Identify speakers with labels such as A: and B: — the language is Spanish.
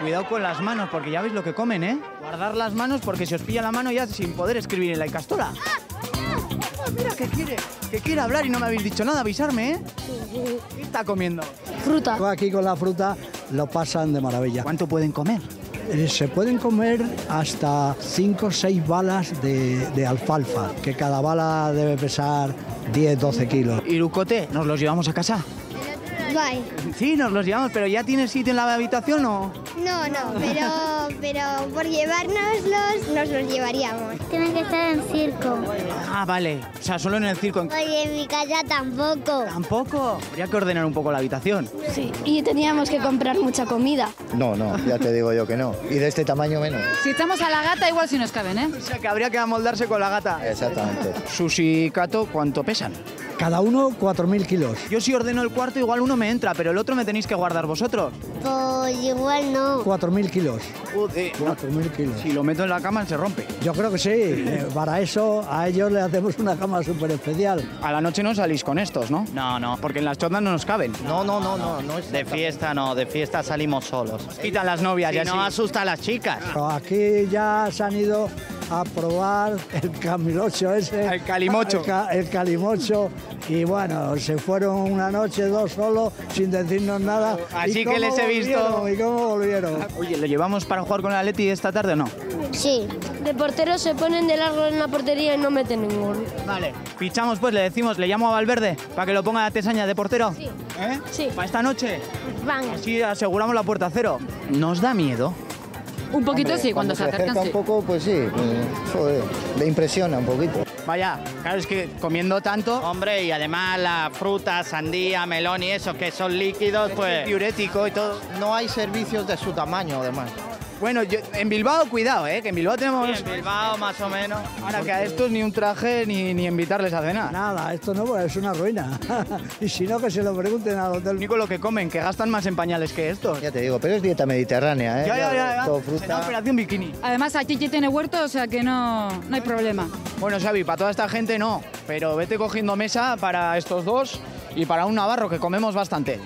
A: Cuidado con las manos, porque ya veis lo que comen, ¿eh? Guardar las manos porque si os pilla la mano ya sin poder escribir en la icastola. Ah, mira que quiere, que quiere hablar y no me habéis dicho nada, avisarme, ¿eh? ¿Qué está comiendo?
B: Fruta.
C: Aquí con la fruta lo pasan de maravilla.
A: ¿Cuánto pueden comer?
C: Eh, Se pueden comer hasta 5 o 6 balas de, de alfalfa, que cada bala debe pesar 10-12 kilos.
A: Irucote, ¿nos los llevamos a casa? Sí, nos los llevamos, pero ¿ya tienes sitio en la habitación o...?
B: No, no, pero, pero por llevárnoslos nos los llevaríamos. Tienen que estar en circo.
A: Ah, vale. O sea, solo en el circo.
B: Oye, en mi casa tampoco.
A: Tampoco. Habría que ordenar un poco la habitación.
B: Sí, y teníamos que comprar mucha comida.
D: No, no, ya te digo yo que no. Y de este tamaño menos.
E: Si estamos a la gata, igual si nos caben, ¿eh?
A: O sea, que habría que amoldarse con la gata.
D: Exactamente.
A: Susi y Cato, ¿cuánto pesan?
C: Cada uno 4.000 kilos.
A: Yo si ordeno el cuarto, igual uno me entra, pero el otro me tenéis que guardar vosotros.
B: Pues igual no.
C: 4.000 kilos.
A: Joder, no,
C: 4.000 kilos.
A: si lo meto en la cama se rompe.
C: Yo creo que sí. Eh, Para eso a ellos les hacemos una cama súper especial.
A: A la noche no salís con estos, ¿no?
F: No, no.
A: Porque en las chondas no nos caben.
D: No, no, no, no, no es
F: De fiesta no, de fiesta salimos solos.
A: Quitan las novias
F: Si
A: ya
F: no asusta a las chicas.
C: Pero aquí ya se han ido a probar el camilocho ese.
A: El calimocho.
C: El, ca- el calimocho. Y bueno, se fueron una noche, dos solos, sin decirnos nada.
A: Así
C: ¿Y
A: que les he visto.
C: volvieron? ¿Y cómo volvieron?
A: Oye, ¿lo llevamos para jugar con el Atleti esta tarde o no?
B: Sí. De porteros se ponen de largo en la portería y no meten ningún.
A: Vale. Fichamos pues, le decimos, le llamo a Valverde para que lo ponga a Tesaña de portero.
B: Sí.
A: ¿Eh?
B: Sí.
A: ¿Para esta noche?
B: Van.
A: Así aseguramos la puerta cero. ¿Nos da miedo?
E: Un poquito
D: Hombre,
E: sí, cuando, se acercan
D: acerca
E: sí.
D: un poco, pues sí, pues, joder, le impresiona un poquito.
A: Vaya, claro, es que comiendo tanto...
F: Hombre, y además la fruta, sandía, melón y eso, que son líquidos, pues...
A: diurético y todo.
D: No hay servicios de su tamaño, además.
A: Bueno, yo- en Bilbao, cuidado, ¿eh? Que en Bilbao tenemos...
F: Sí, en Bilbao, más o menos.
A: Ahora que a estos ni un traje ni, ni invitarles a cenar.
C: Nada, esto no pues, es una ruina. y si no, que se lo pregunten al hotel.
A: único lo que comen, que gastan más en pañales que estos.
D: Ya te digo, pero es dieta mediterránea, ¿eh?
A: Ya, ya, ya. ya.
D: Todo
A: Será
D: fruta.
A: operación bikini.
E: Además, aquí ya tiene huerto, o sea que no, no hay problema.
A: Bueno, Xavi, para toda esta gente no, pero vete cogiendo mesa para estos dos y para un navarro que comemos bastante.